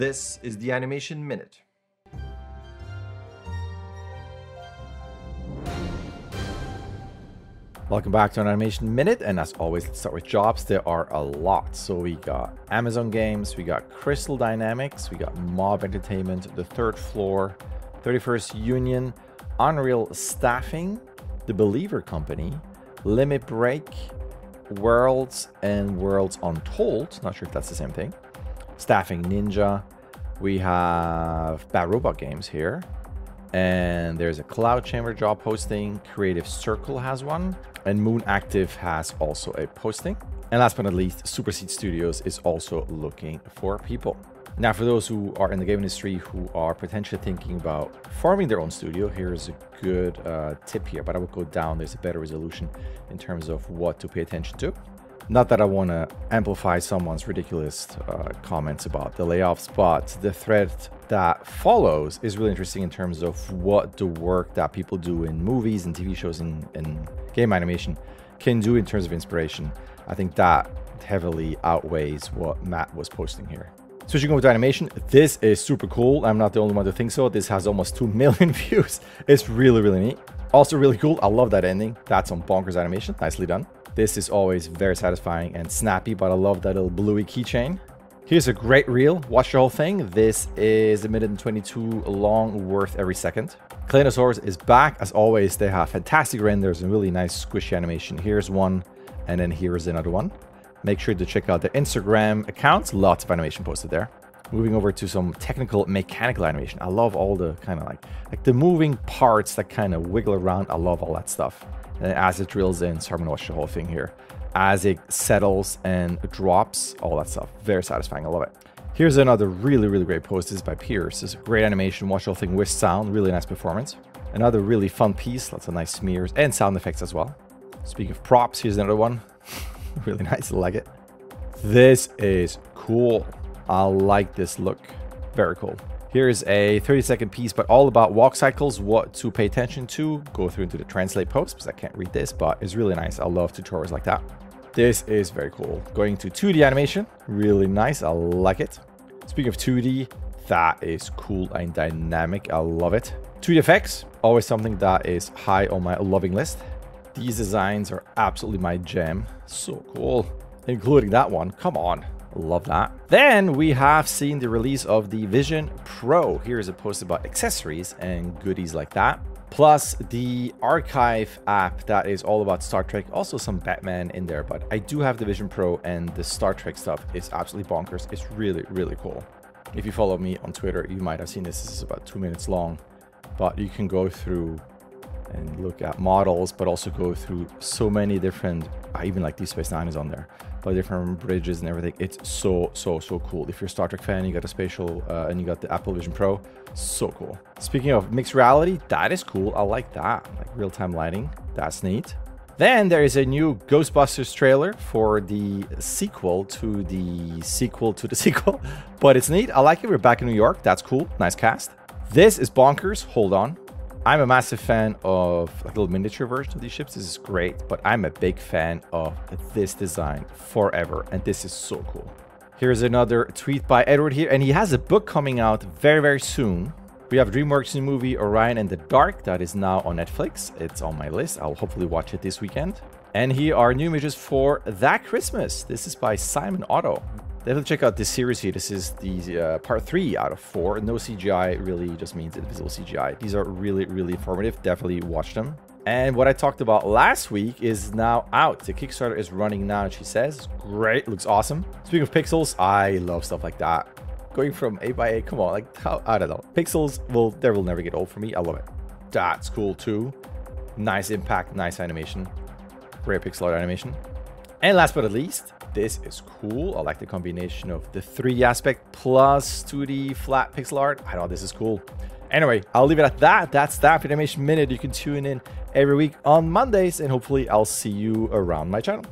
This is the Animation Minute. Welcome back to an Animation Minute, and as always, let's start with jobs. There are a lot. So we got Amazon Games, we got Crystal Dynamics, we got Mob Entertainment, The Third Floor, 31st Union, Unreal Staffing, The Believer Company, Limit Break, Worlds, and Worlds Untold. Not sure if that's the same thing. Staffing Ninja. We have Bad Robot Games here. And there's a Cloud Chamber job posting. Creative Circle has one. And Moon Active has also a posting. And last but not least, Superseed Studios is also looking for people. Now, for those who are in the game industry who are potentially thinking about forming their own studio, here's a good uh, tip here, but I would go down. There's a better resolution in terms of what to pay attention to. Not that I want to amplify someone's ridiculous uh, comments about the layoffs, but the thread that follows is really interesting in terms of what the work that people do in movies and TV shows and, and game animation can do in terms of inspiration. I think that heavily outweighs what Matt was posting here. Switching over to animation, this is super cool. I'm not the only one to think so. This has almost 2 million views. It's really, really neat. Also really cool. I love that ending. That's on bonkers animation. Nicely done. This is always very satisfying and snappy, but I love that little bluey keychain. Here's a great reel. Watch the whole thing. This is a minute and 22 long, worth every second. Claynosaurus is back. As always, they have fantastic renders and really nice squishy animation. Here's one, and then here's another one. Make sure to check out their Instagram accounts. Lots of animation posted there. Moving over to some technical mechanical animation. I love all the kind of like, like the moving parts that kind of wiggle around. I love all that stuff. And as it drills in, so I'm gonna watch the whole thing here. As it settles and drops, all that stuff. Very satisfying, I love it. Here's another really, really great post. This is by Pierce. Is a great animation. Watch the whole thing with sound. Really nice performance. Another really fun piece. Lots of nice smears and sound effects as well. Speaking of props, here's another one. really nice. I like it. This is cool. I like this look. Very cool. Here's a 30 second piece, but all about walk cycles, what to pay attention to. Go through into the translate post because I can't read this, but it's really nice. I love tutorials like that. This is very cool. Going to 2D animation, really nice. I like it. Speaking of 2D, that is cool and dynamic. I love it. 2D effects, always something that is high on my loving list. These designs are absolutely my jam. So cool. Including that one. Come on. Love that. Then we have seen the release of the Vision Pro. Here is a post about accessories and goodies like that. Plus the archive app that is all about Star Trek. Also some Batman in there, but I do have the Vision Pro and the Star Trek stuff is absolutely bonkers. It's really, really cool. If you follow me on Twitter, you might have seen this. This is about two minutes long, but you can go through and look at models, but also go through so many different, I even like Deep Space Nine is on there, but different bridges and everything. It's so, so, so cool. If you're a Star Trek fan, you got a spatial uh, and you got the Apple Vision Pro, so cool. Speaking of mixed reality, that is cool. I like that, like real-time lighting. That's neat. Then there is a new Ghostbusters trailer for the sequel to the sequel to the sequel, but it's neat. I like it. We're back in New York. That's cool. Nice cast. This is bonkers. Hold on. I'm a massive fan of like little miniature version of these ships. This is great, but I'm a big fan of this design forever, and this is so cool. Here's another tweet by Edward here, and he has a book coming out very, very soon. We have DreamWorks new movie Orion and the Dark that is now on Netflix. It's on my list. I'll hopefully watch it this weekend. And here are new images for That Christmas. This is by Simon Otto. Definitely check out this series here. This is the uh, part three out of four. No CGI really just means invisible CGI. These are really, really informative. Definitely watch them. And what I talked about last week is now out. The Kickstarter is running now, she says. Great, looks awesome. Speaking of pixels, I love stuff like that. Going from 8 by 8 come on, like, how, I don't know. Pixels will, they will never get old for me. I love it. That's cool too. Nice impact, nice animation. Great pixel art animation. And last but not least, this is cool. I like the combination of the 3D aspect plus 2D flat pixel art. I know this is cool. Anyway, I'll leave it at that. That's that Animation Minute. You can tune in every week on Mondays, and hopefully I'll see you around my channel.